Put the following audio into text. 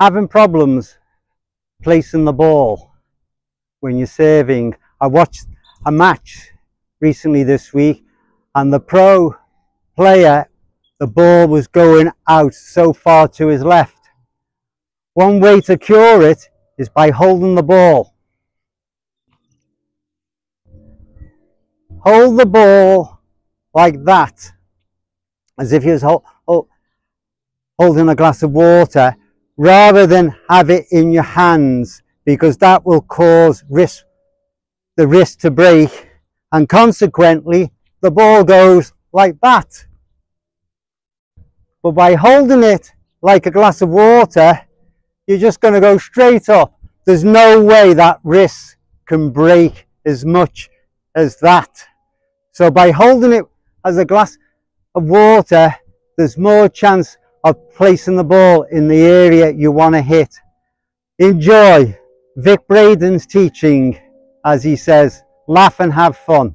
having problems placing the ball when you're serving. I watched a match recently this week and the pro player, the ball was going out so far to his left. One way to cure it is by holding the ball. Hold the ball like that, as if you was oh, holding a glass of water rather than have it in your hands because that will cause risk, the wrist to break and consequently the ball goes like that. But by holding it like a glass of water, you're just going to go straight up. There's no way that wrist can break as much as that. So by holding it as a glass of water, there's more chance of placing the ball in the area you want to hit. Enjoy Vic Braden's teaching, as he says, laugh and have fun.